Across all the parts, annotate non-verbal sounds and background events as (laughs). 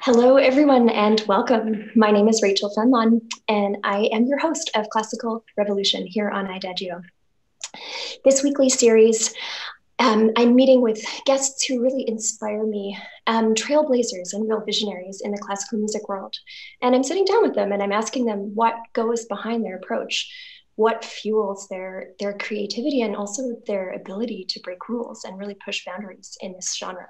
Hello, everyone, and welcome. My name is Rachel Fenlon, and I am your host of Classical Revolution here on Idagio. This weekly series, um, I'm meeting with guests who really inspire me, um, trailblazers and real visionaries in the classical music world. And I'm sitting down with them and I'm asking them what goes behind their approach, what fuels their, their creativity and also their ability to break rules and really push boundaries in this genre.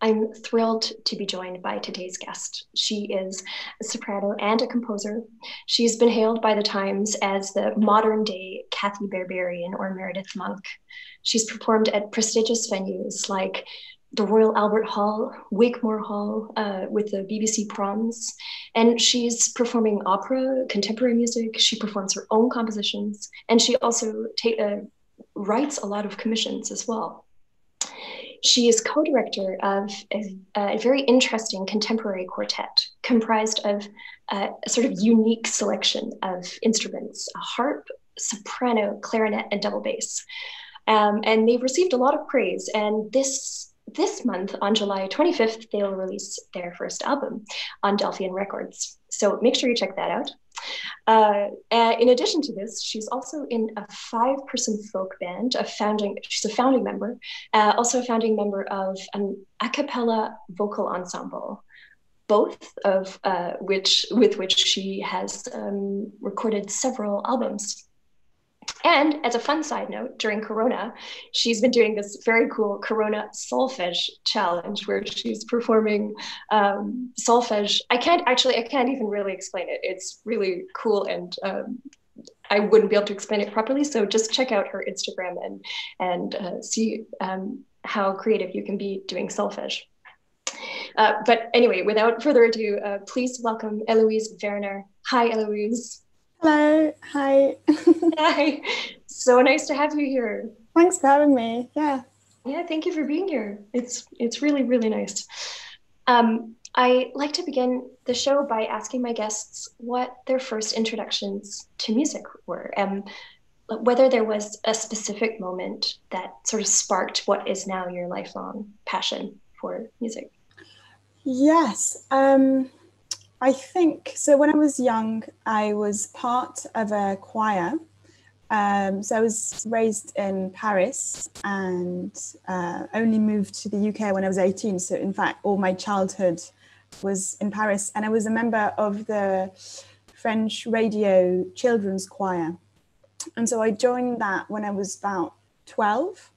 I'm thrilled to be joined by today's guest. She is a soprano and a composer. She's been hailed by the Times as the modern day Cathy Berberian or Meredith Monk. She's performed at prestigious venues like the Royal Albert Hall, Wigmore Hall uh, with the BBC Proms. And she's performing opera, contemporary music. She performs her own compositions. And she also uh, writes a lot of commissions as well. She is co director of a, a, very interesting contemporary quartet comprised of a, a sort of unique selection of instruments a harp, soprano, clarinet, and double bass. Um, and they've received a lot of praise. And this this month, on July 25th, they'll release their first album on Delphian Records. So make sure you check that out. Uh, in addition to this, she's also in a five-person folk band. A founding, she's a founding member, uh, also a founding member of an a cappella vocal ensemble, both of uh, which with which she has um, recorded several albums. And as a fun side note, during Corona, she's been doing this very cool Corona solfege challenge where she's performing um, solfege. I can't actually, I can't even really explain it. It's really cool and um, I wouldn't be able to explain it properly. So just check out her Instagram and and uh, see um, how creative you can be doing solfege. Uh, but anyway, without further ado, uh, please welcome Héloïse Werner. Hi, Héloïse. Hello. Hi. (laughs) Hi. So nice to have you here. Thanks for having me. Yeah. Yeah, thank you for being here. It's it's really really nice. Um, I like to begin the show by asking my guests what their first introductions to music were, and whether there was a specific moment that sort of sparked what is now your lifelong passion for music. Yes. Um, I think so. When I was young, I was part of a choir. Um, so I was raised in Paris and uh, only moved to the UK when I was 18. So, in fact, all my childhood was in Paris. And I was a member of the French radio children's choir. And so I joined that when I was about 12.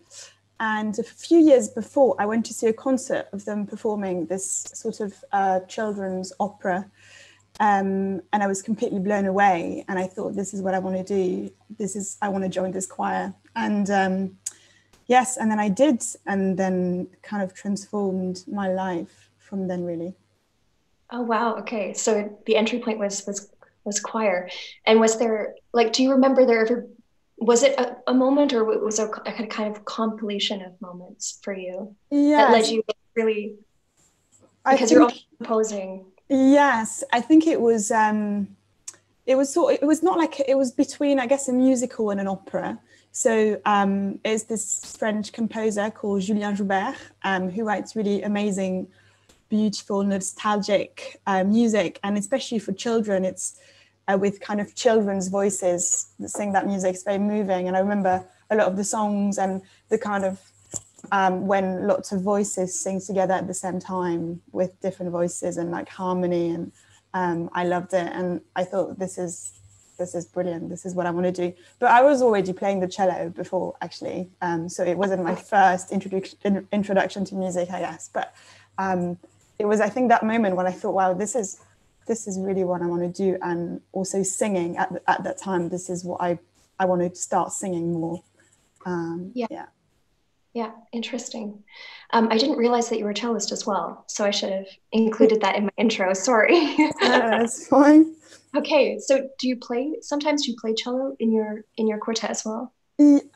And a few years before, I went to see a concert of them performing this sort of uh, children's opera. Um, and I was completely blown away. And I thought, this is what I want to do. This is, I want to join this choir. And um, yes, and then I did, and then kind of transformed my life from then, really. Oh wow! Okay, so the entry point was was was choir, and was there like, do you remember there ever was it a, a moment or was it a, a, kind of compilation of moments for you yes. that led you really because think, you're composing. Yes i think it was um it was sort of, it was not like it was between i guess a musical and an opera. So um it's this french composer called julien joubert um, who writes really amazing beautiful nostalgic uh, music. And especially for children it's uh, with kind of children's voices that sing that music. It's very moving. And I remember a lot of the songs and the kind of um, when lots of voices sing together at the same time with different voices and like harmony. And um, I loved it. And I thought this is this is brilliant. This is what I want to do. But I was already playing the cello before, actually. Um, so it wasn't my first introduction introduction to music, I guess. But um, it was, I think, that moment when I thought, wow, this is this is really what I want to do. And also singing at, the, at that time, this is what I, I want to start singing more. Um, yeah. yeah. Yeah, interesting. Um, I didn't realize that you were a cellist as well, so I should have included that in my intro. Sorry. (laughs) yeah, that's fine. Okay, so do you play? Sometimes do you play cello in your in your quartet as well?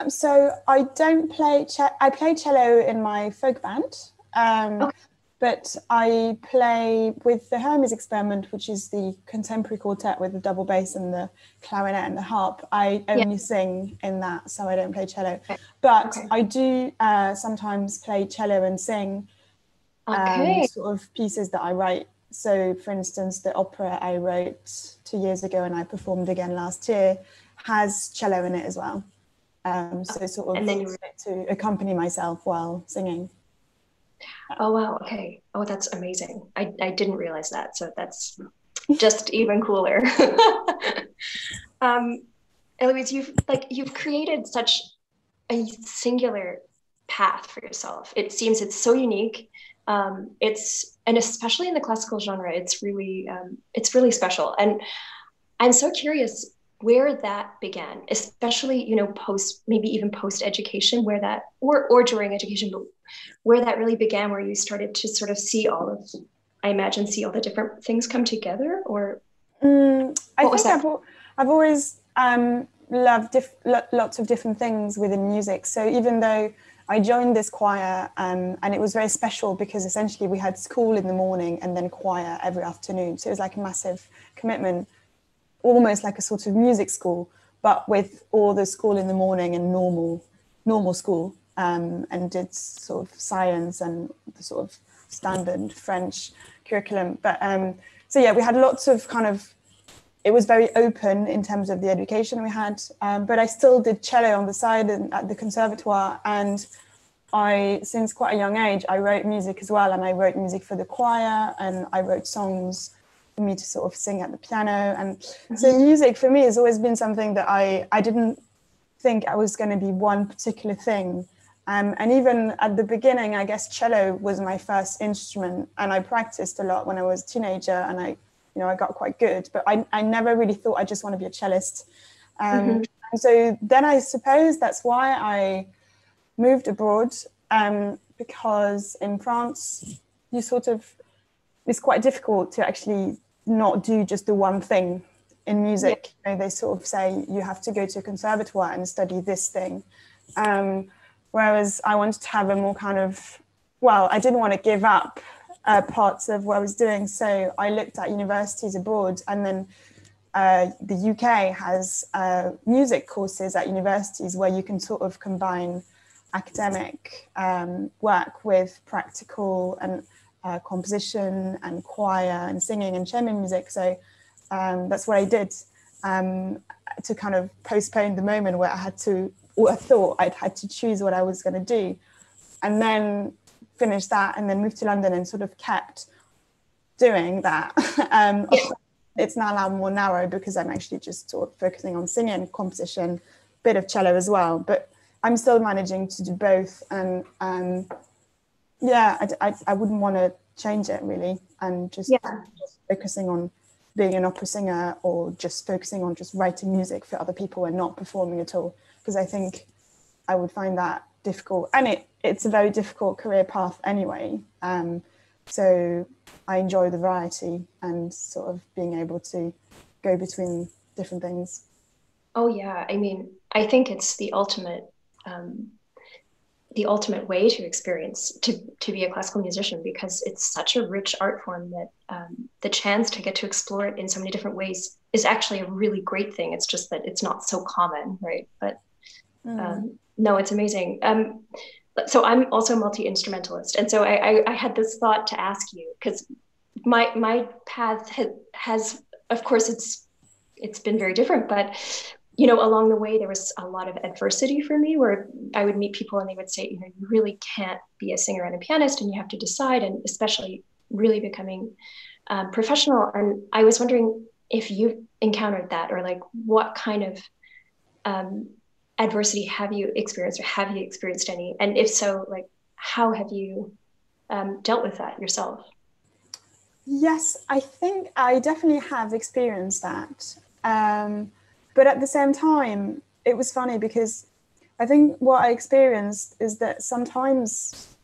So I don't play. I play cello in my folk band, um, okay. But I play with the Hermes Experiment, which is the contemporary quartet with the double bass and the clarinet and the harp. I only yeah. sing in that, so I don't play cello. Okay. But okay. I do uh, sometimes play cello and sing um, okay. um, sort of pieces that I write. So, for instance, the opera I wrote two years ago and I performed again last year has cello in it as well. Um, so, sort of and then you... to accompany myself while singing. Oh wow. Okay. Oh, that's amazing. I, I didn't realize that. So that's just even cooler. (laughs) um, Héloïse, you've like you've created such a singular path for yourself. It seems it's so unique. Um, it's and especially in the classical genre, it's really um, it's really special. And I'm so curious where that began, especially you know post maybe even post education, where that or or during education, but where that really began, where you started to sort of see all of, I imagine, see all the different things come together, or mm, I think I've, I've, always um, loved diff- lots of different things within music. So even though I joined this choir, um, and it was very special because essentially we had school in the morning and then choir every afternoon. So it was like a massive commitment, almost like a sort of music school, but with all the school in the morning and normal normal school um, and did sort of science and the sort of standard French curriculum. But um, so yeah, we had lots of kind of. It was very open in terms of the education we had, um, but I still did cello on the side and at the conservatoire. And I, since quite a young age, I wrote music as well, and I wrote music for the choir, and I wrote songs for me to sort of sing at the piano. And mm-hmm. so music for me has always been something that I I didn't think I was going to be one particular thing. Um, and even at the beginning, I guess cello was my first instrument, and I practiced a lot when I was a teenager, and I, you know, I got quite good. But I, I never really thought I just want to be a cellist. Um, mm-hmm. And so then I suppose that's why I moved abroad, um, because in France, you sort of it's quite difficult to actually not do just the one thing in music. Yeah. You know, they sort of say you have to go to a conservatoire and study this thing. Um, Whereas I wanted to have a more kind of, well, I didn't want to give up uh, parts of what I was doing. So I looked at universities abroad and then uh, the UK has uh, music courses at universities where you can sort of combine academic um, work with practical and uh, composition and choir and singing and chamber music. So um, that's what I did um, to kind of postpone the moment where I had to thought I'd had to choose what I was going to do. And then finished that and then moved to London and sort of kept doing that. (laughs) um, yeah. It's now a lot more narrow because I'm actually just sort of focusing on singing, composition, bit of cello as well. But I'm still managing to do both. And um, yeah, I, I, I wouldn't want to change it really and just, yeah. just focusing on being an opera singer or just focusing on just writing music for other people and not performing at all because I think I would find that difficult. And it, it's a very difficult career path anyway. Um, so I enjoy the variety and sort of being able to go between different things. Oh yeah, I mean, I think it's the ultimate, um, the ultimate way to experience to to be a classical musician because it's such a rich art form that um, the chance to get to explore it in so many different ways is actually a really great thing. It's just that it's not so common, right? But Mm. Um, no, it's amazing. Um, so I'm also multi instrumentalist, and so I, I, I, had this thought to ask you because my my path has, has, of course, it's it's been very different, but you know, along the way there was a lot of adversity for me where I would meet people and they would say, you know, you really can't be a singer and a pianist, and you have to decide, and especially really becoming um, professional. And I was wondering if you encountered that, or like what kind of um, adversity have you experienced or have you experienced any? And if so like how have you um, dealt with that yourself? Yes i think i definitely have experienced that. Um, but at the same time it was funny because i think what i experienced is that sometimes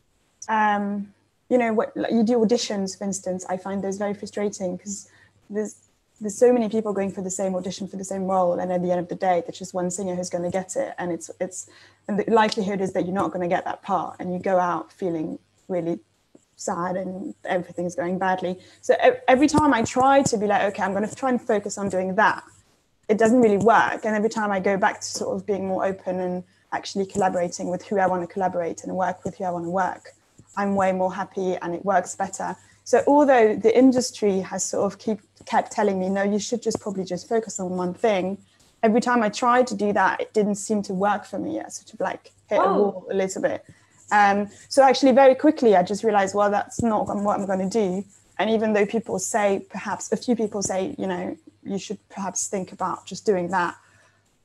um, you know what like you do auditions for instance i find those very frustrating because there's there's so many people going for the same audition for the same role and at the end of the day there's just one singer who's going to get it and it's it's and the likelihood is that you're not going to get that part and you go out feeling really sad and everything's going badly. So every time I try to be like, okay, I'm going to try and focus on doing that, it doesn't really work. And every time I go back to sort of being more open and actually collaborating with who I want to collaborate and work with who I want to work, I'm way more happy and it works better. So although the industry has sort of keep kept telling me, no, you should just probably just focus on one thing. Every time I tried to do that, it didn't seem to work for me. I sort of like hit oh. a wall a little bit. Um, so actually, very quickly, I just realized, well, that's not what I'm going to do. And even though people say, perhaps a few people say, you know, you should perhaps think about just doing that,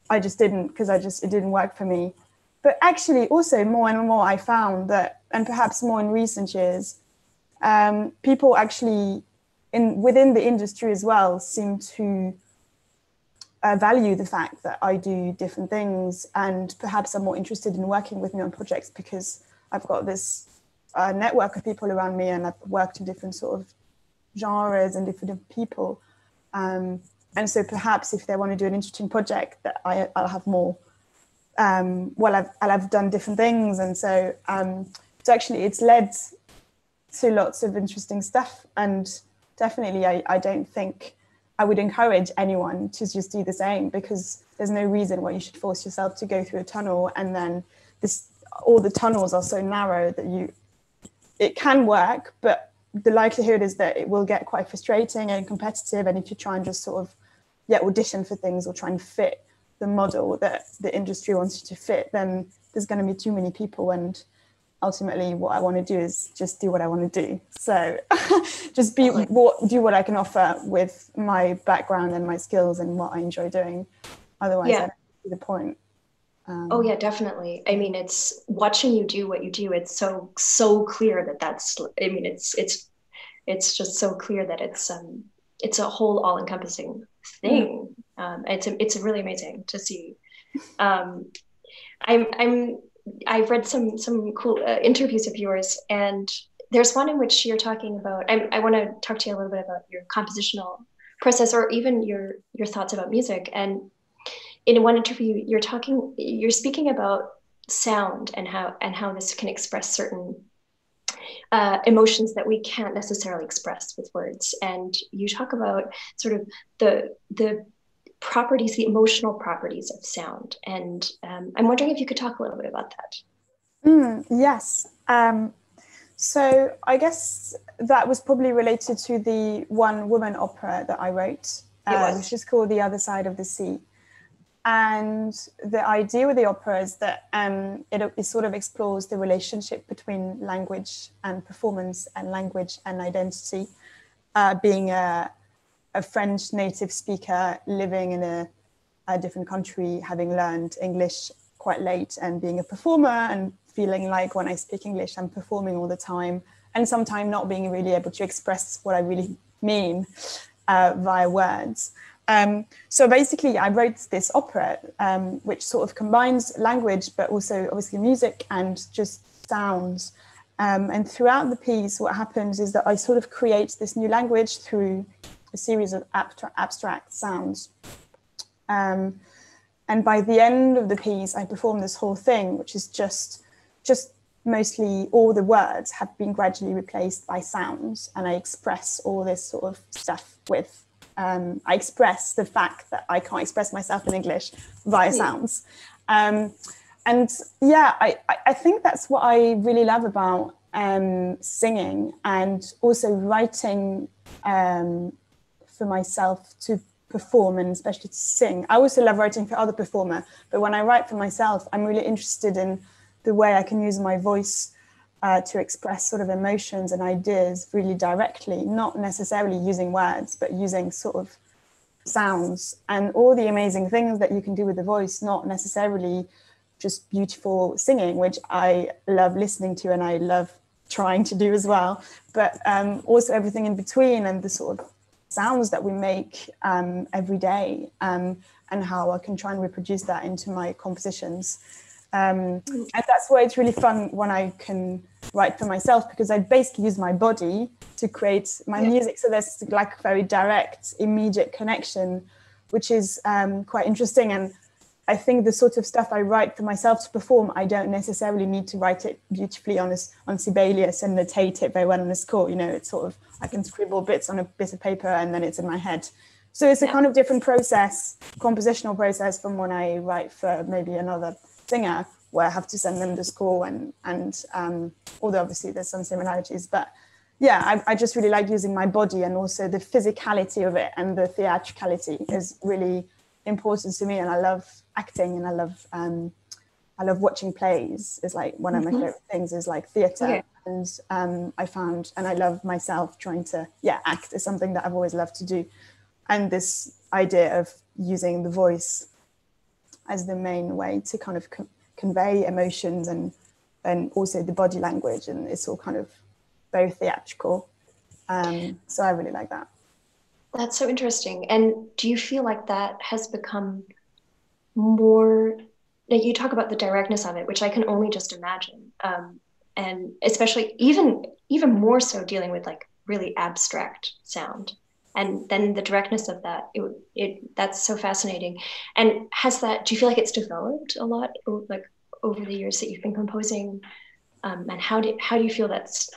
I just didn't because I just it didn't work for me. But actually, also more and more, I found that, and perhaps more in recent years, um, people actually in within the industry as well seem to uh, value the fact that I do different things and perhaps are more interested in working with me on projects because I've got this uh, network of people around me and I've worked in different sort of genres and different people. Um, and so perhaps if they want to do an interesting project that I, I'll have more, um, well, I've, I'll have done different things. And so, um, so actually it's led to lots of interesting stuff. And definitely, I, I don't think I would encourage anyone to just do the same because there's no reason why you should force yourself to go through a tunnel and then this all the tunnels are so narrow that you it can work, but the likelihood is that it will get quite frustrating and competitive. And if you try and just sort of yeah audition for things or try and fit the model that the industry wants you to fit, then there's going to be too many people and ultimately what I want to do is just do what I want to do. So (laughs) just be what do what I can offer with my background and my skills and what I enjoy doing. Otherwise, yeah. I don't see the point. Um, oh yeah, definitely. I mean, it's watching you do what you do. It's so so clear that that's. I mean, it's it's it's just so clear that it's um it's a whole all encompassing thing. Mm. Um, it's it's really amazing to see. Um, I'm I'm I've read some some cool uh, interviews of yours, and there's one in which you're talking about. I, I want to talk to you a little bit about your compositional process, or even your your thoughts about music. And in one interview you're talking you're speaking about sound and how and how this can express certain uh, emotions that we can't necessarily express with words and you talk about sort of the the properties the emotional properties of sound. And um, i'm wondering if you could talk a little bit about that. Mm, yes. Um, so i guess that was probably related to the one woman opera that i wrote uh, which is called the other side of the sea. And the idea with the opera is that um, it, it, sort of explores the relationship between language and performance and language and identity. Uh, being a, a, French native speaker living in a, a, different country, having learned English quite late, and being a performer and feeling like when I speak English, I'm performing all the time, and sometimes not being really able to express what I really mean uh, via words. Um, so basically, I wrote this opera, um, which sort of combines language, but also obviously music and just sounds. Um, and throughout the piece, what happens is that I sort of create this new language through a series of abstract, abstract sounds. Um, and by the end of the piece, I perform this whole thing, which is just, just mostly all the words have been gradually replaced by sounds, and I express all this sort of stuff with um, I express the fact that I can't express myself in English via hmm. sounds. Um, and yeah, I, I think that's what I really love about um, singing and also writing um, for myself to perform and especially to sing. I also love writing for other performer, but when I write for myself, I'm really interested in the way I can use my voice uh, to express sort of emotions and ideas really directly, not necessarily using words, but using sort of sounds and all the amazing things that you can do with the voice, not necessarily just beautiful singing, which I love listening to and I love trying to do as well, but um, also everything in between and the sort of sounds that we make um, every day um, and how I can try and reproduce that into my compositions. Um, and that's why it's really fun when I can write for myself because I basically use my body to create my yeah. music. So there's like a very direct, immediate connection, which is um, quite interesting. And I think the sort of stuff I write for myself to perform, I don't necessarily need to write it beautifully on a, on Sibelius and notate it very well on a score. You know, it's sort of I can scribble bits on a bit of paper and then it's in my head. So it's a kind of different process, compositional process from when I write for maybe another singer, where I have to send them the score and and um, although obviously there's some similarities, but yeah, I, I just really like using my body and also the physicality of it and the theatricality is really important to me and I love acting and I love um, I love watching plays is like one of my mm-hmm. favorite things is like theater. Okay. and um, I found and I love myself trying to yeah act is something that I've always loved to do. And this idea of using the voice as the main way to kind of co- convey emotions and and also the body language and it's all kind of very theatrical. Um, so I really like that. That's so interesting. And do you feel like that has become more like you talk about the directness of it which i can only just imagine. Um, and especially even even more so dealing with like really abstract sound. And then the directness of that it, it that's so fascinating. And has that do you feel like it's developed a lot like over the years that you've been composing? Um, and how do how do you feel that's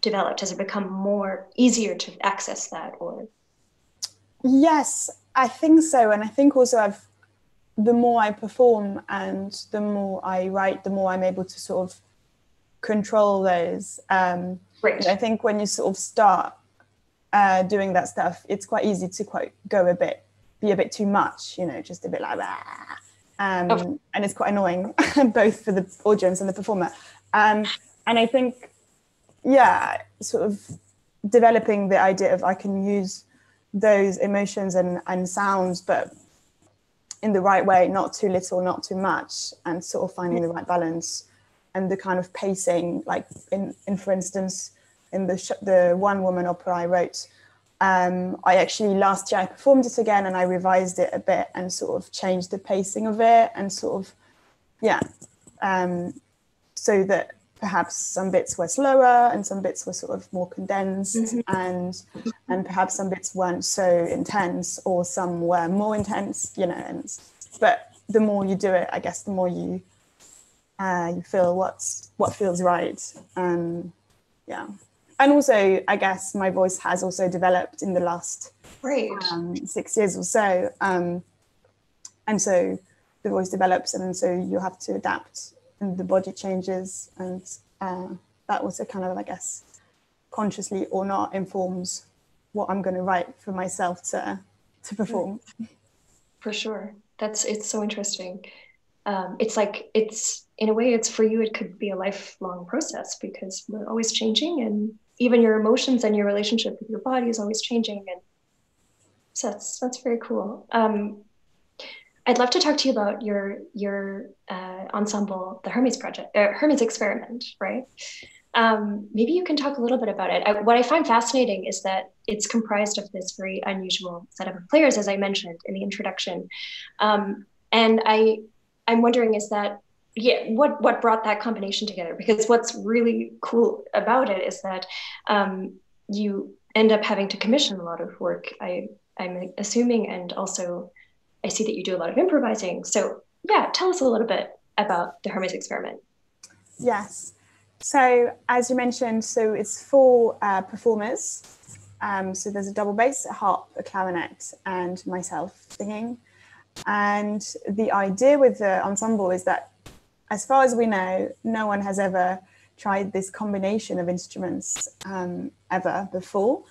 developed? Has it become more easier to access that or? Yes i think so. And i think also i've the more I perform and the more I write, the more I'm able to sort of control those. Um, right. I think when you sort of start uh, doing that stuff, it's quite easy to quite go a bit, be a bit too much, you know, just a bit like that. Um, oh. And it's quite annoying, (laughs) both for the audience and the performer. Um, and I think, yeah, sort of developing the idea of I can use those emotions and, and sounds, but in the right way, not too little, not too much, and sort of finding the right balance and the kind of pacing. Like in, in for instance, in the sh- the one woman opera I wrote, um, I actually last year I performed it again and I revised it a bit and sort of changed the pacing of it and sort of yeah, um, so that perhaps some bits were slower and some bits were sort of more condensed mm-hmm. and and perhaps some bits weren't so intense or some were more intense you know and but the more you do it i guess the more you uh, you feel what's what feels right. And yeah. And also i guess my voice has also developed in the last um, six years or so. Um, and so the voice develops and so you have to adapt and the body changes and uh, that also kind of i guess consciously or not informs what i'm going to write for myself to to perform. (laughs) For sure. That's it's so interesting. Um, it's like it's in a way it's for you it could be a lifelong process because we're always changing and even your emotions and your relationship with your body is always changing and so that's that's very cool. Um, I'd love to talk to you about your your uh, ensemble, the Hermes project, uh, Hermes experiment, right? Um, maybe you can talk a little bit about it. I, what I find fascinating is that it's comprised of this very unusual set of players, as I mentioned in the introduction, um, and I I'm wondering is that yeah what what brought that combination together? Because what's really cool about it is that um, you end up having to commission a lot of work. I I'm assuming, and also I see that you do a lot of improvising. So, yeah, tell us a little bit about the Hermes experiment. Yes. So, as you mentioned, so it's four uh, performers. Um, so there's a double bass, a harp, a clarinet, and myself singing. And the idea with the ensemble is that, as far as we know, no one has ever tried this combination of instruments um, ever before.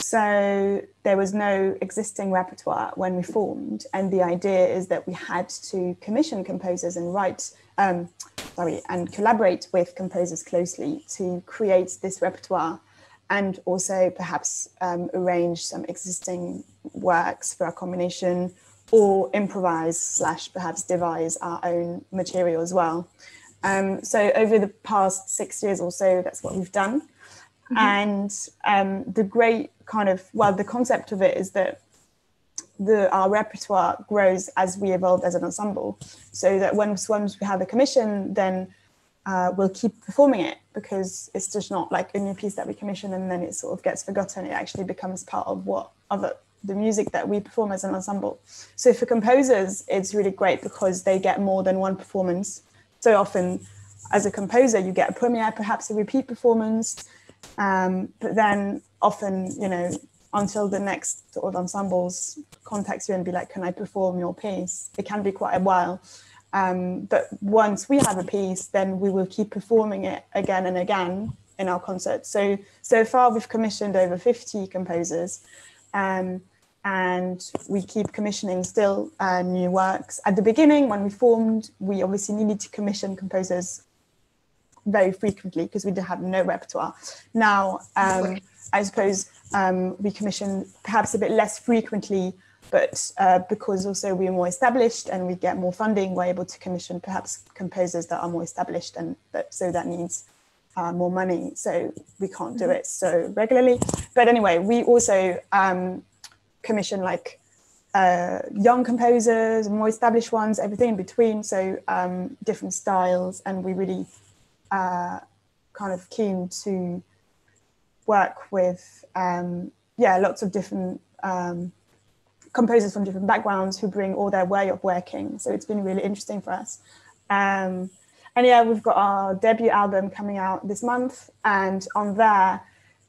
So there was no existing repertoire when we formed, and the idea is that we had to commission composers and write, um, sorry, and collaborate with composers closely to create this repertoire, and also perhaps um, arrange some existing works for a combination, or improvise slash perhaps devise our own material as well. Um, so over the past six years or so, that's what we've done. Mm-hmm. And um, the great kind of well the concept of it is that the our repertoire grows as we evolve as an ensemble so that when once we have a commission then uh, we'll keep performing it because it's just not like a new piece that we commission and then it sort of gets forgotten it actually becomes part of what other the music that we perform as an ensemble. So for composers, it's really great because they get more than one performance. So often, as a composer, you get a premiere, perhaps a repeat performance, um, but then often, you know, until the next sort of ensembles contact you and be like, can I perform your piece? It can be quite a while. Um, but once we have a piece, then we will keep performing it again and again in our concerts. So so far we've commissioned over 50 composers. Um, and we keep commissioning still uh, new works. At the beginning, when we formed, we obviously needed to commission composers very frequently because we have no repertoire. Now, um, I suppose um, we commission perhaps a bit less frequently, but uh, because also we're more established and we get more funding, we're able to commission perhaps composers that are more established and that so that needs uh, more money. So we can't do it so regularly. But anyway, we also um, commission like uh, young composers, more established ones, everything in between. So um, different styles, and we really uh, kind of keen to work with um, yeah lots of different um, composers from different backgrounds who bring all their way of working. So it's been really interesting for us. Um, and yeah, we've got our debut album coming out this month, and on there,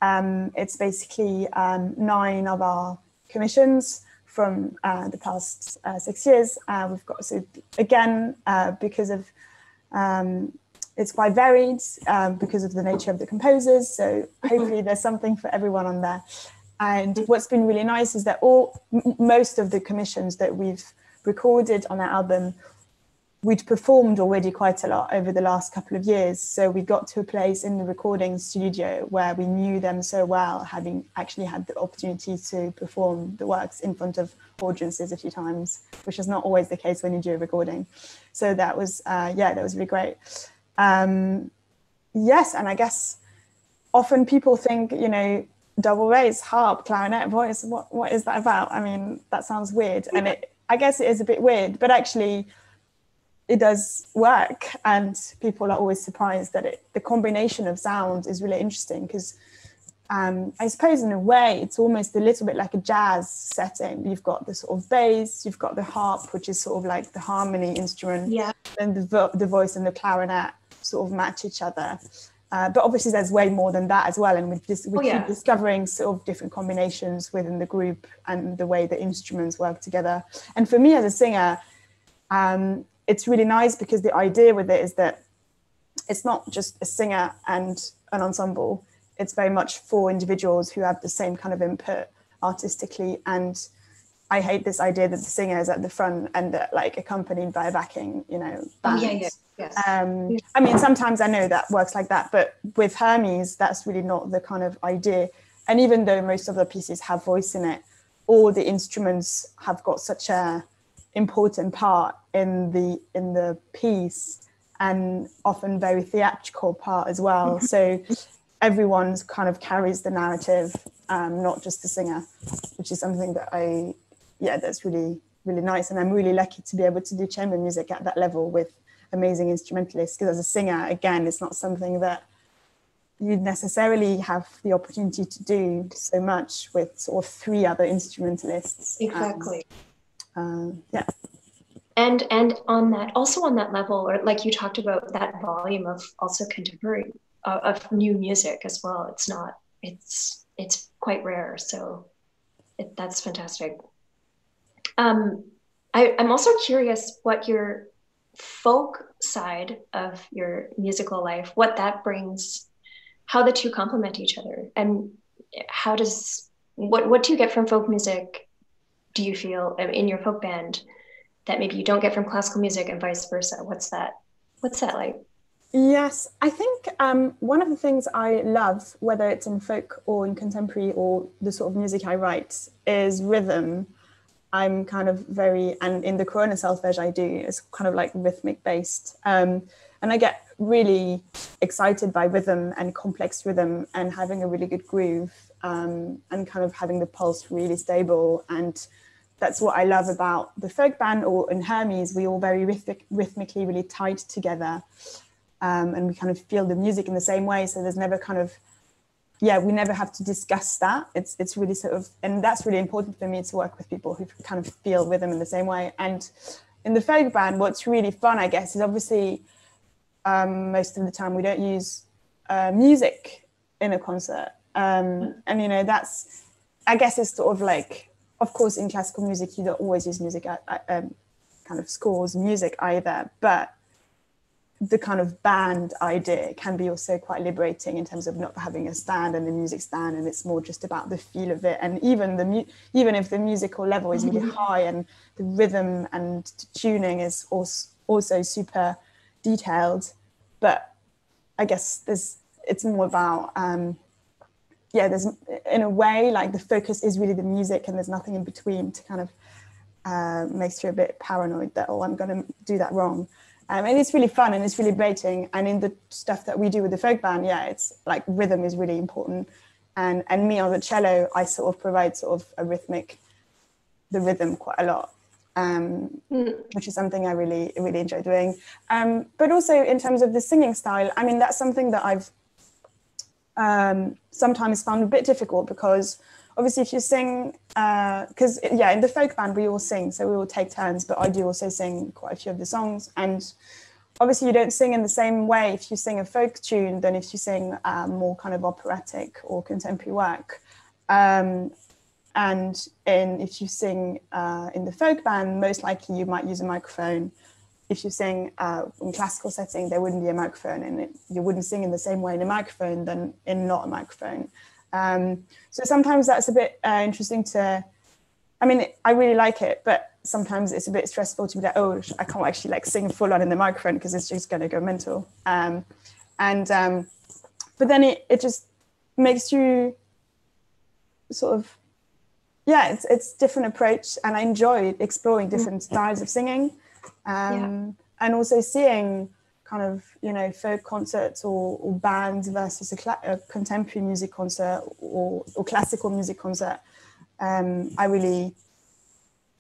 um, it's basically um, nine of our commissions from uh, the past uh, six years. Uh, we've got so again uh, because of um, it's quite varied um, because of the nature of the composers. So hopefully there's something for everyone on there. And what's been really nice is that all most of the commissions that we've recorded on our album we'd performed already quite a lot over the last couple of years. So we got to a place in the recording studio where we knew them so well, having actually had the opportunity to perform the works in front of audiences a few times, which is not always the case when you do a recording. So that was, uh, yeah, that was really great. Um, yes, and I guess often people think, you know, double bass, harp, clarinet, voice, what, what is that about? I mean, that sounds weird. And it, I guess it is a bit weird, but actually, it does work and people are always surprised that it, the combination of sounds is really interesting because um, I suppose in a way it's almost a little bit like a jazz setting. You've got the sort of bass, you've got the harp, which is sort of like the harmony instrument, yeah, and the, vo- the voice and the clarinet sort of match each other. Uh, but obviously, there's way more than that as well, and we just we oh, keep discovering sort of different combinations within the group and the way the instruments work together. And for me as a singer, um, it's really nice because the idea with it is that it's not just a singer and an ensemble. It's very much four individuals who have the same kind of input artistically. And I hate this idea that the singer is at the front and that, like accompanied by a backing, you know, band. Oh, yeah, yeah. Yes. Um, I mean, sometimes I know that works like that, but with Hermes, that's really not the kind of idea. And even though most of the pieces have voice in it, all the instruments have got such a important part in the in the piece and often very theatrical part as well so everyone's kind of carries the narrative um, not just the singer which is something that i yeah that's really really nice and i'm really lucky to be able to do chamber music at that level with amazing instrumentalists because as a singer again it's not something that you necessarily have the opportunity to do so much with sort of three other instrumentalists. Exactly. um, uh, yeah. And and on that also on that level or like you talked about that volume of also contemporary uh, of new music as well it's not it's it's quite rare so it, that's fantastic. Um I, i'm also curious what your folk side of your musical life what that brings how the two complement each other and how does what what do you get from folk music do you feel in your folk band that maybe you don't get from classical music and vice versa? What's that? What's that like? Yes, I think um, one of the things I love, whether it's in folk or in contemporary or the sort of music I write, is rhythm. I'm kind of very, and in the Corona Solfège I do, it's kind of like rhythmic based. Um, and I get really excited by rhythm and complex rhythm and having a really good groove um, and kind of having the pulse really stable. And that's what I love about the folk band or in Hermes, we all very rhythmic, rhythmically really tied together. Um, and we kind of feel the music in the same way. So there's never kind of yeah, we never have to discuss that. It's it's really sort of, and that's really important for me to work with people who kind of feel rhythm in the same way. And in the folk band, what's really fun, I guess, is obviously um, most of the time we don't use uh, music in a concert, um, and you know that's, I guess, it's sort of like, of course, in classical music you don't always use music, um, kind of scores music either, but the kind of band idea can be also quite liberating in terms of not having a stand and a music stand and it's more just about the feel of it and even the mu- even if the musical level is really mm-hmm. high and the rhythm and tuning is also also super detailed but i guess there's it's more about um yeah there's in a way like the focus is really the music and there's nothing in between to kind of uh, makes you a bit paranoid that oh i'm going to do that wrong um, and it's really fun and it's really baiting. And in the stuff that we do with the folk band, yeah, it's like rhythm is really important. And and me on the cello, I sort of provide sort of a rhythmic, the rhythm quite a lot, um, mm. which is something I really really enjoy doing. Um, but also in terms of the singing style, I mean that's something that I've um, sometimes found a bit difficult because obviously if you sing because uh, yeah in the folk band we all sing so we all take turns but i do also sing quite a few of the songs. And obviously you don't sing in the same way if you sing a folk tune than if you sing um, more kind of operatic or contemporary work. Um, and in if you sing uh, in the folk band most likely you might use a microphone. If you sing uh, in classical setting there wouldn't be a microphone and it, you wouldn't sing in the same way in a microphone than in not a microphone um, so sometimes that's a bit uh, interesting to, I mean, I really like it, but sometimes it's a bit stressful to be like, oh, I can't actually like sing full on in the microphone because it's just going to go mental. Um, and, um, but then it, it just makes you sort of, yeah, it's, it's different approach. And I enjoy exploring different styles of singing. Um, yeah. And also seeing kind of you know folk concerts or, or bands versus a, cl- a, contemporary music concert or, or classical music concert um, i really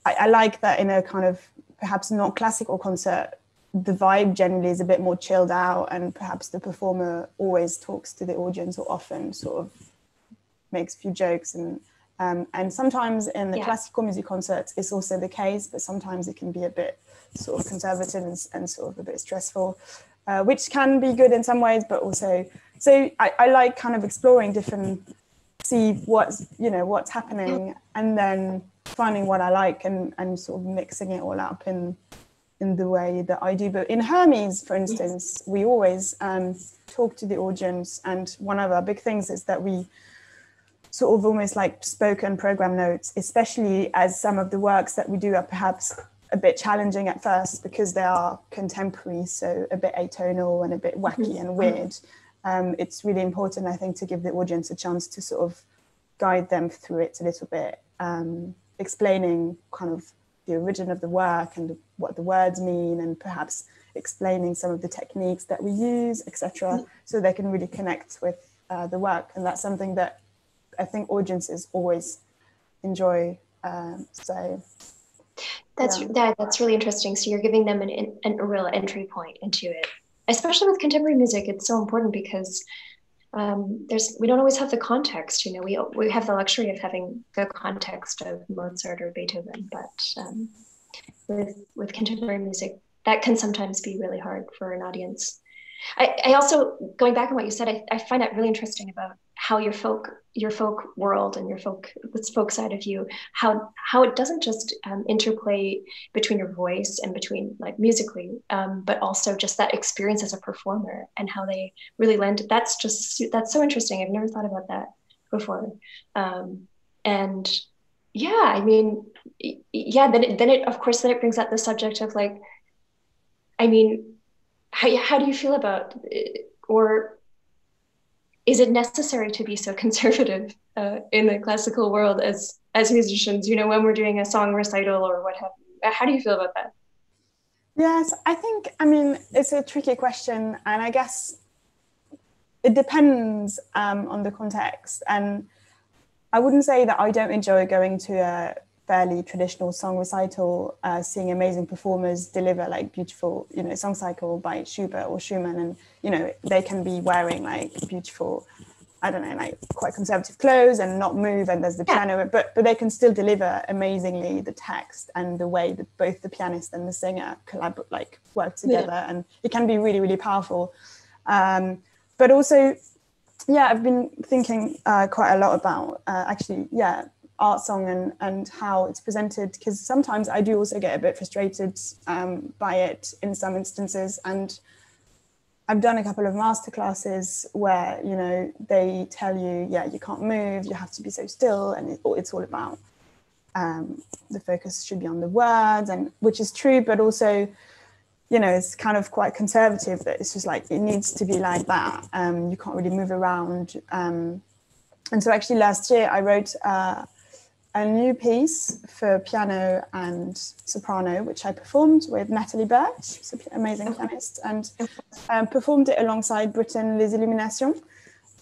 I, I, like that in a kind of perhaps not classical concert the vibe generally is a bit more chilled out and perhaps the performer always talks to the audience or often sort of makes a few jokes and um, and sometimes in the yeah. classical music concerts it's also the case but sometimes it can be a bit sort of conservative and, and sort of a bit stressful, uh, which can be good in some ways, but also so I, I like kind of exploring different, see what's you know what's happening, and then finding what I like and and sort of mixing it all up in in the way that I do. But in Hermes, for instance, we always um, talk to the audience, and one of our big things is that we sort of almost like spoken program notes, especially as some of the works that we do are perhaps a bit challenging at first because they are contemporary, so a bit atonal and a bit wacky and weird. Um, it's really important, I think, to give the audience a chance to sort of guide them through it a little bit, um, explaining kind of the origin of the work and what the words mean, and perhaps explaining some of the techniques that we use, etc., so they can really connect with uh, the work. And that's something that I think audiences always enjoy. Um, so that's yeah. that, that's really interesting. So you're giving them an, an, a real entry point into it, especially with contemporary music. It's so important because um, there's we don't always have the context. You know, we we have the luxury of having the context of Mozart or Beethoven, but um, with with contemporary music, that can sometimes be really hard for an audience. I, I also going back on what you said, I, I find that really interesting about how your folk your folk world and your folk this folk side of you how how it doesn't just um, interplay between your voice and between like musically um, but also just that experience as a performer and how they really lend that's just that's so interesting. I've never thought about that before. Um, and yeah i mean yeah then it, then it of course then it brings up the subject of like i mean how, how do you feel about or is it necessary to be so (laughs) conservative uh, in the classical world as as musicians you know when we're doing a song recital or what have you? How do you feel about that? Yes i think i mean it's a tricky question and i guess it depends um, on the context. And i wouldn't say that i don't enjoy going to a fairly traditional song recital, uh, seeing amazing performers deliver like beautiful, you know, song cycle by Schubert or Schumann, and you know they can be wearing like beautiful I don't know, like quite conservative clothes and not move, and there's the yeah. piano, but but they can still deliver amazingly the text and the way that both the pianist and the singer collaborate, like work together, yeah. and it can be really really powerful. Um, but also, yeah, I've been thinking uh, quite a lot about uh, actually, yeah, art song and and how it's presented because sometimes I do also get a bit frustrated um, by it in some instances and I've done a couple of master classes where you know they tell you, yeah, you can't move, you have to be so still, and it, it's all about um, the focus should be on the words, and which is true, but also, you know, it's kind of quite conservative that it's just like it needs to be like that. Um, you can't really move around, um, and so actually last year I wrote. Uh, a new piece for piano and soprano, which I performed with Natalie Burch, amazing pianist, and um, performed it alongside Britten Les Illuminations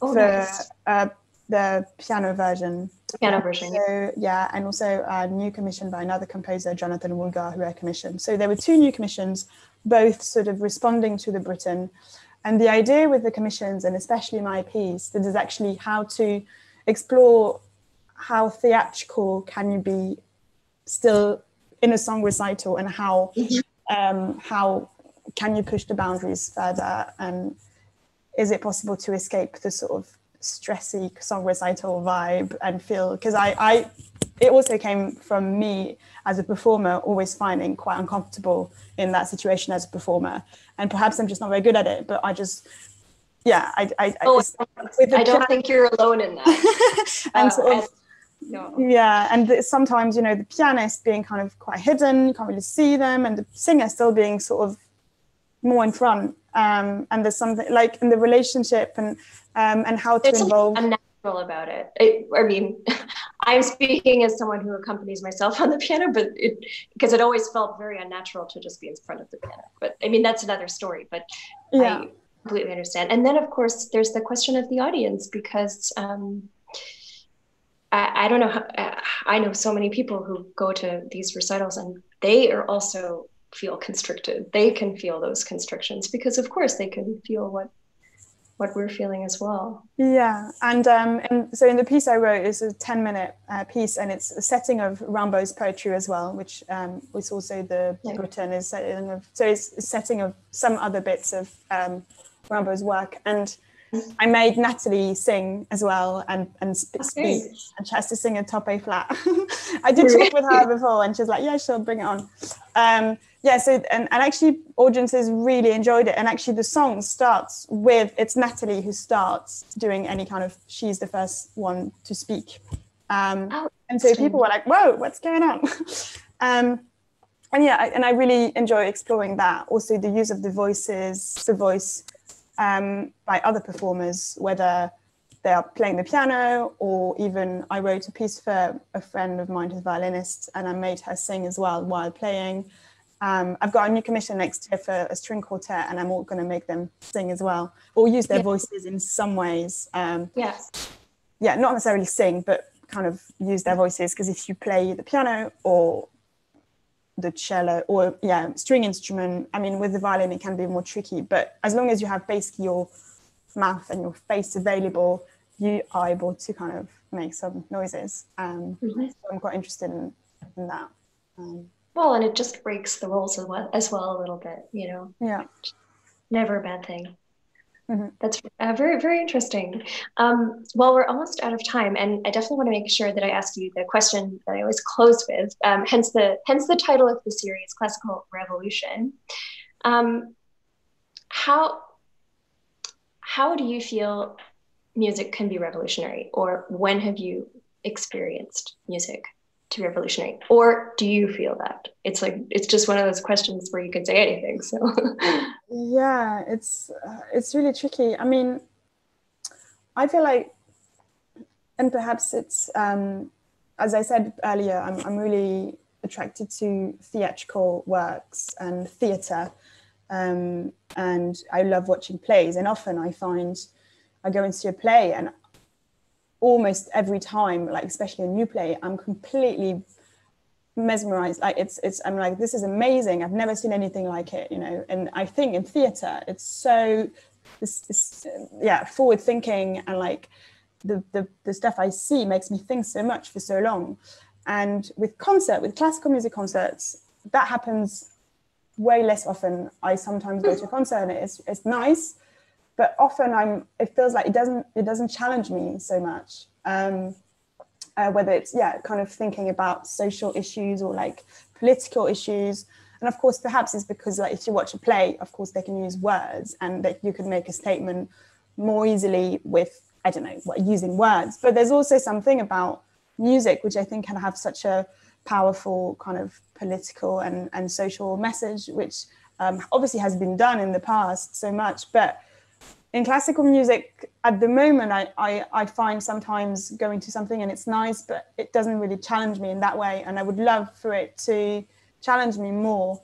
oh, for nice. uh, the piano version. Piano version. So, yeah, and also a new commission by another composer, Jonathan Woolgar, who I commissioned. So there were two new commissions, both sort of responding to the Britten. And the idea with the commissions, and especially my piece, that is actually how to explore how theatrical can you be still in a song recital and how mm-hmm. um, how can you push the boundaries further? And is it possible to escape the sort of stressy song recital vibe and feel because I, I it also came from me as a performer always finding quite uncomfortable in that situation as a performer. And perhaps i'm just not very good at it but i just yeah i i, oh, I, I don't think you're alone in that. (laughs) And uh, sort of no. Yeah, and sometimes you know the pianist being kind of quite hidden, you can't really see them, and the singer still being sort of more in front. Um, and there's something like in the relationship and um, and how to it's involve. Unnatural about it. it. I mean, (laughs) I'm speaking as someone who accompanies myself on the piano, but it because it always felt very unnatural to just be in front of the piano. But I mean, that's another story. But yeah. I completely understand. And then, of course, there's the question of the audience because. Um, I, I don't know. How, uh, I know so many people who go to these recitals and they are also feel constricted. They can feel those constrictions because, of course, they can feel what what we're feeling as well. Yeah, and um, and so in the piece I wrote is a ten minute uh, piece, and it's a setting of Rimbaud's poetry as well, which um, was also the yeah. Britten is setting of. So it's a setting of some other bits of um, Rimbaud's work, and I made Natalie sing as well and and speak, okay. and she has to sing a top A flat. (laughs) I did really? with her before, and she's like, "Yeah, sure, bring it on." Um, yeah, so and, and actually audiences really enjoyed it, and actually the song starts with it's Natalie who starts doing any kind of she's the first one to speak, um, oh, and so people were like, "Whoa, what's going on?" (laughs) um, and yeah, I, and I really enjoy exploring that. Also, the use of the voices, the voice um, by other performers, whether they are playing the piano or even I wrote a piece for a friend of mine who's a violinist and I made her sing as well while playing. Um, I've got a new commission next year for a string quartet and I'm all going to make them sing as well or use their yeah. voices in some ways. Um, yes. Yeah, not necessarily sing, but kind of use their voices because if you play the piano or the cello or yeah string instrument i mean with the violin it can be more tricky but as long as you have basically your mouth and your face available you are able to kind of make some noises um, mm-hmm. so i'm quite interested in, in that um, well and it just breaks the rules as well, as well a little bit you know? Yeah. Never a bad thing Mm-hmm. That's uh, very, very interesting. Um, well, we're almost out of time, and I definitely want to make sure that I ask you the question that I always close with. Um, hence the hence the title of the series, Classical Revolution. Um, how how do you feel music can be revolutionary, or when have you experienced music to revolutionary? Or do you feel that? It's like it's just one of those questions where you can say anything so. Yeah it's uh, it's really tricky. I mean i feel like and perhaps it's um as i said earlier i'm, I'm really attracted to theatrical works and theatre um, and i love watching plays and often i find i go and see a play and almost every time, like especially a new play, I'm completely mesmerized. Like it's it's I'm like this is amazing. I've never seen anything like it, you know. And I think in theater, it's so this, this yeah forward thinking and like the, the, the stuff I see makes me think so much for so long. And with concert, with classical music concerts, that happens way less often. I sometimes go to a (laughs) concert and it's, it's nice, but often I'm, it feels like it doesn't, it doesn't challenge me so much. Um, uh, whether it's, yeah, kind of thinking about social issues or like political issues. And of course, perhaps it's because like if you watch a play, of course, they can use words and that you can make a statement more easily with I don't know, what using words. But there's also something about music which I think can have such a powerful kind of political and, and social message, which um, obviously has been done in the past so much. But in classical music at the moment, I, I, I find sometimes going to something and it's nice, but it doesn't really challenge me in that way. And I would love for it to challenge me more.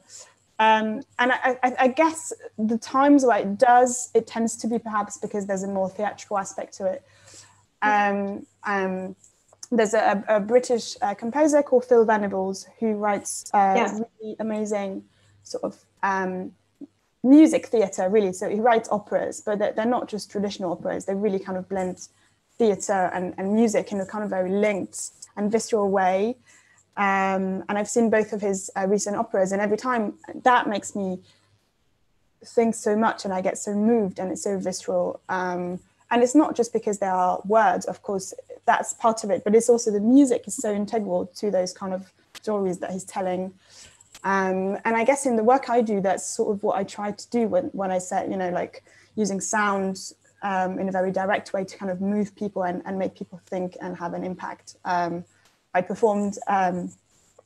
Um, and I, I, I, guess the times where it does, it tends to be perhaps because there's a more theatrical aspect to it. Um, um, there's a, a British uh, composer called Phil Venables who writes uh, yeah. really amazing sort of um, music theatre, really. So he writes operas, but they're, they're, not just traditional operas. They really kind of blend theatre and, and music in a kind of very linked and visceral way. Um, and I've seen both of his uh, recent operas, and every time that makes me think so much, and I get so moved, and it's so visceral. Um, and it's not just because there are words, of course, that's part of it, but it's also the music is so integral to those kind of stories that he's telling. Um, and I guess in the work I do, that's sort of what I try to do when, when I said, you know, like using sound um, in a very direct way to kind of move people and, and make people think and have an impact. Um, I performed um,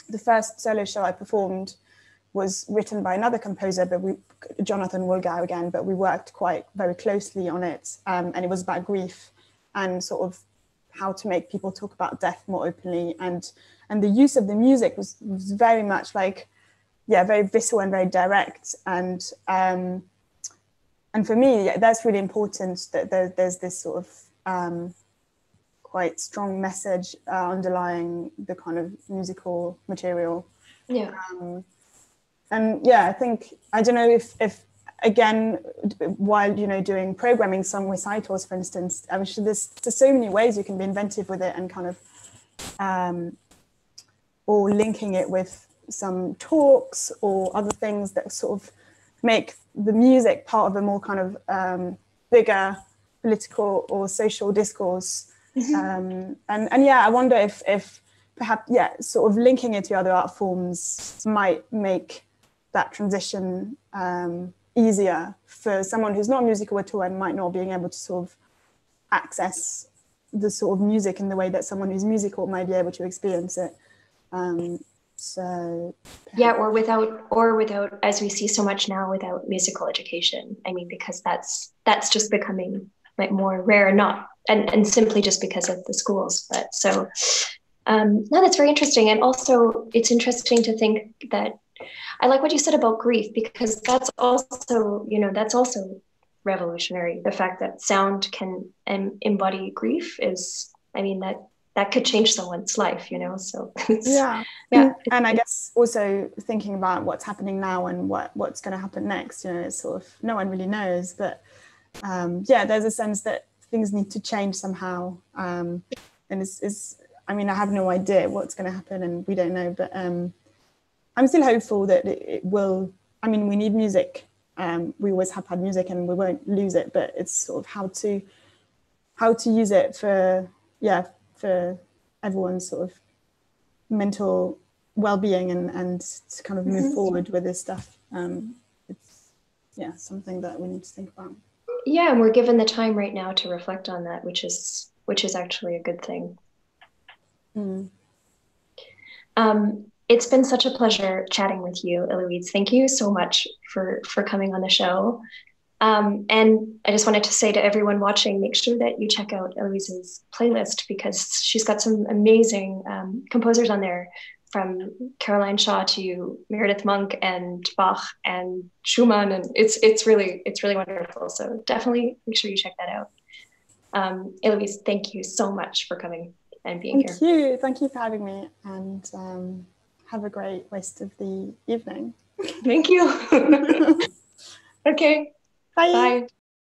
the first solo show I performed was written by another composer, but we, Jonathan Woolgar again, but we worked quite very closely on it. Um, and it was about grief and sort of how to make people talk about death more openly. And, and the use of the music was, was very much like, yeah, very visceral and very direct. And, um, and for me, yeah, that's really important that there, there's this sort of um, quite strong message uh, underlying the kind of musical material. Yeah. Um, and yeah, I think I don't know if if again while you know doing programming song recitals, for instance, I mean, there's there's so many ways you can be inventive with it and kind of um, or linking it with some talks or other things that sort of make the music part of a more kind of um, bigger political or social discourse Mm-hmm. Um, and and yeah, I wonder if if perhaps yeah, sort of linking it to other art forms might make that transition um, easier for someone who's not musical at all and might not being able to sort of access the sort of music in the way that someone who's musical might be able to experience it. Um, so yeah, or without or without as we see so much now without musical education. I mean, because that's that's just becoming like more rare, not and, and simply just because of the schools. But so um, no, that's very interesting. And also it's interesting to think that I like what you said about grief because that's also, you know, that's also revolutionary. The fact that sound can um, embody grief is, I mean, that that could change someone's life, you know. So (laughs) yeah, yeah. And I guess also thinking about what's happening now and what what's going to happen next. You know, it's sort of no one really knows, but um, yeah, there's a sense that things need to change somehow. Um, and it's, it's, I mean, I have no idea what's going to happen and we don't know, but um, I'm still hopeful that it, it, will. I mean, we need music. Um, we always have had music and we won't lose it, but it's sort of how to, how to use it for, yeah, for everyone's sort of mental well-being and, and to kind of move mm-hmm. forward with this stuff. Um, it's, yeah, something that we need to think about yeah and we're given the time right now to reflect on that which is which is actually a good thing mm. um, it's been such a pleasure chatting with you Héloïse thank you so much for for coming on the show um, and i just wanted to say to everyone watching make sure that you check out Héloïse's playlist because she's got some amazing um, composers on there from Caroline Shaw to Meredith Monk and Bach and Schumann, and it's it's really it's really wonderful. So definitely make sure you check that out. Um, Héloïse, thank you so much for coming and being thank here. Thank you, thank you for having me, and um, have a great rest of the evening. Thank you. (laughs) (laughs) okay, bye. Bye.